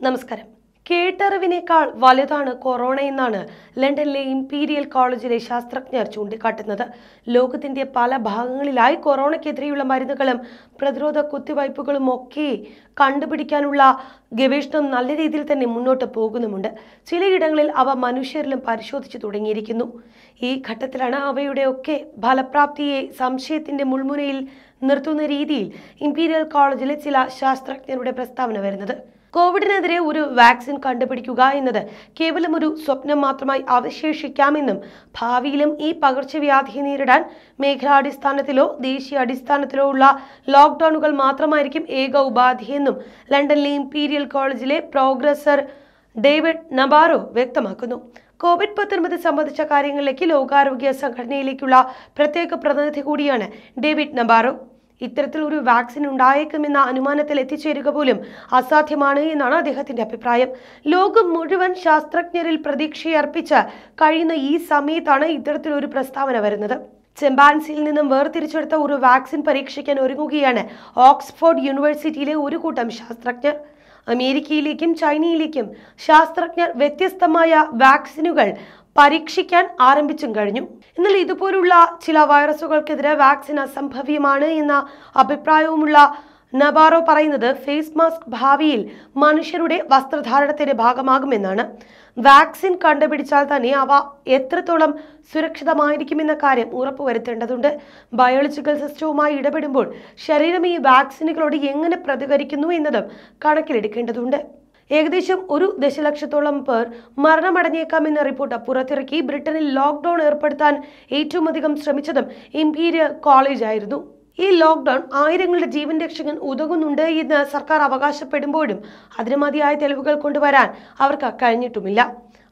നമസ്കാരം. കേട്ടറിവിനേക്കാൾ വലുതാണ് കൊറോണ എന്നാണ് ലണ്ടനിലെ ഇംപീരിയൽ കോളേജിലെ ശാസ്ത്രജ്ഞർ ചൂണ്ടിക്കാട്ടുന്നത്. ലോകത്തിന്റെ പല ഭാഗങ്ങളിലായി കൊറോണയ്ക്കെതിരെയുള്ള മരുന്നുകളും പ്രതിരോധ കുത്തിവയ്പ്പുകളും ഒക്കെ കണ്ടുപിടിക്കാനുള്ള ഗവേഷണം നല്ല രീതിയിൽ തന്നെ മുന്നോട്ട് പോകുന്നുമുണ്ട്. ചിലയിടങ്ങളിൽ അവ മനുഷ്യരിലും പരിശോധിച്ചു തുടങ്ങിയിരിക്കുന്നു. ഈ ഘട്ടത്തിലാണ് അവയുടെ ഒക്കെ ഫലപ്രാപ്തിയെ സംശയത്തിന്റെ മുൾമുനയിൽ നിർത്തുന്ന രീതിയിൽ ഇംപീരിയൽ കോളേജിലെ ചില ശാസ്ത്രജ്ഞരുടെ പ്രസ്താവന വരുന്നത്. കോവിഡിനെതിരെ ഒരു വാക്സിൻ കണ്ടുപിടിക്കുക എന്നത് കേവലം ഒരു സ്വപ്നം മാത്രമായി അവശേഷിക്കാമെന്നും ഭാവിയിലും ഈ പകർച്ചവ്യാധിയെ നേരിടാൻ മേഖലാടിസ്ഥാനത്തിലോ ദേശീയ അടിസ്ഥാനത്തിലോ ഉള്ള ലോക്ക്ഡൌണുകൾ മാത്രമായിരിക്കും ഏക ഉപാധിയെന്നും ലണ്ടനിലെ ഇംപീരിയൽ കോളേജിലെ പ്രോഗ്രസർ ഡേവിഡ് നബാറോ വ്യക്തമാക്കുന്നു. കോവിഡ് പത്തൊൻപത് സംബന്ധിച്ച കാര്യങ്ങളിലേക്ക് ലോകാരോഗ്യ സംഘടനയിലേക്കുള്ള പ്രത്യേക പ്രതിനിധി കൂടിയാണ് ഡേവിഡ് നബാറോ. ഇത്തരത്തിൽ ഒരു വാക്സിൻ ഉണ്ടായേക്കുമെന്ന അനുമാനത്തിൽ എത്തിച്ചേരുക പോലും അസാധ്യമാണ് എന്നാണ് അദ്ദേഹത്തിന്റെ അഭിപ്രായം. ലോകം മുഴുവൻ ശാസ്ത്രജ്ഞരിൽ പ്രതീക്ഷയർപ്പിച്ച് കഴിയുന്ന ഈ സമയത്താണ് ഇത്തരത്തിലൊരു പ്രസ്താവന വരുന്നത്. ചെമ്പാൻസിയിൽ നിന്നും വേർതിരിച്ചെടുത്ത ഒരു വാക്സിൻ പരീക്ഷിക്കാൻ ഒരുങ്ങുകയാണ് ഓക്സ്ഫോർഡ് യൂണിവേഴ്സിറ്റിയിലെ ഒരു കൂട്ടം ശാസ്ത്രജ്ഞർ. അമേരിക്കയിലേക്കും ചൈനയിലേക്കും ശാസ്ത്രജ്ഞർ വ്യത്യസ്തമായ വാക്സിനുകൾ പരീക്ഷിക്കാൻ ആരംഭിച്ചും കഴിഞ്ഞു. എന്നാൽ ഇതുപോലുള്ള ചില വൈറസുകൾക്കെതിരെ വാക്സിൻ അസംഭവ്യമാണ് എന്ന അഭിപ്രായവുമുള്ള നബാറോ പറയുന്നത് ഫേസ് മാസ്ക് ഭാവിയിൽ മനുഷ്യരുടെ വസ്ത്രധാരണത്തിന്റെ ഭാഗമാകുമെന്നാണ്. വാക്സിൻ കണ്ടുപിടിച്ചാൽ തന്നെ അവ എത്രത്തോളം സുരക്ഷിതമായിരിക്കുമെന്ന കാര്യം ഉറപ്പുവരുത്തേണ്ടതുണ്ട്. ബയോളജിക്കൽ സിസ്റ്റവുമായി ഇടപെടുമ്പോൾ ശരീരം ഈ വാക്സിനുകളോട് എങ്ങനെ പ്രതികരിക്കുന്നു എന്നതും കണക്കിലെടുക്കേണ്ടതുണ്ട്. ഏകദേശം ഒരു ദശലക്ഷത്തോളം പേർ മരണമടഞ്ഞേക്കാമെന്ന റിപ്പോർട്ട് പുറത്തിറക്കി ബ്രിട്ടനിൽ ലോക്ക്ഡൌൺ ഏർപ്പെടുത്താൻ ഏറ്റവും അധികം ശ്രമിച്ചതും ഇംപീരിയൽ കോളേജ് ആയിരുന്നു ഈ ലോക്ക്ഡൗൺ ആയിരങ്ങളുടെ ജീവൻ രക്ഷകൻ ഉതകുന്നുണ്ട് എന്ന് സർക്കാർ അവകാശപ്പെടുമ്പോഴും അതിന് മതിയായ തെളിവുകൾ കൊണ്ടുവരാൻ അവർക്ക് കഴിഞ്ഞിട്ടുമില്ല.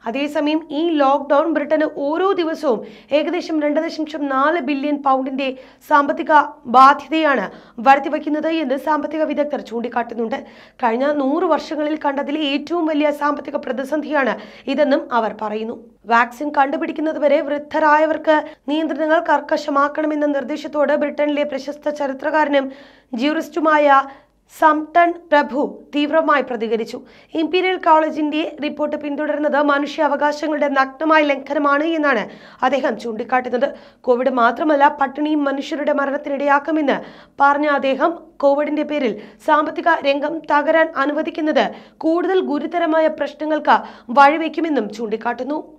അതേസമയം ഈ ലോക്ക്ഡൌൺ ബ്രിട്ടന് ഓരോ ദിവസവും ഏകദേശം രണ്ട് ദശാംശം നാല് ബില്യൺ പൗണ്ടിന്റെ സാമ്പത്തിക ബാധ്യതയാണ് വരുത്തിവയ്ക്കുന്നത് എന്ന് സാമ്പത്തിക വിദഗ്ധർ ചൂണ്ടിക്കാട്ടുന്നുണ്ട്. കഴിഞ്ഞ നൂറ് വർഷങ്ങളിൽ കണ്ടതിൽ ഏറ്റവും വലിയ സാമ്പത്തിക പ്രതിസന്ധിയാണ് ഇതെന്നും അവർ പറയുന്നു. വാക്സിൻ കണ്ടുപിടിക്കുന്നതുവരെ വൃദ്ധരായവർക്ക് നിയന്ത്രണങ്ങൾ കർക്കശമാക്കണമെന്ന നിർദ്ദേശത്തോട് ബ്രിട്ടനിലെ പ്രശസ്ത ചരിത്രകാരനും ജ്യൂറിസ്റ്റുമായ സംടൺ പ്രഭു തീവ്രമായി പ്രതികരിച്ചു. ഇംപീരിയൽ കോളേജിന്റെ റിപ്പോർട്ട് പിന്തുടരുന്നത് മനുഷ്യാവകാശങ്ങളുടെ നഗ്നമായ ലംഘനമാണ് എന്നാണ് അദ്ദേഹം ചൂണ്ടിക്കാട്ടുന്നത്. കോവിഡ് മാത്രമല്ല പട്ടിണിയും മനുഷ്യരുടെ മരണത്തിനിടയാക്കുമെന്ന് പറഞ്ഞ അദ്ദേഹം കോവിഡിന്റെ പേരിൽ സാമ്പത്തിക രംഗം തകരാൻ അനുവദിക്കുന്നത് കൂടുതൽ ഗുരുതരമായ പ്രശ്നങ്ങൾക്ക് വഴിവെക്കുമെന്നും ചൂണ്ടിക്കാട്ടുന്നു.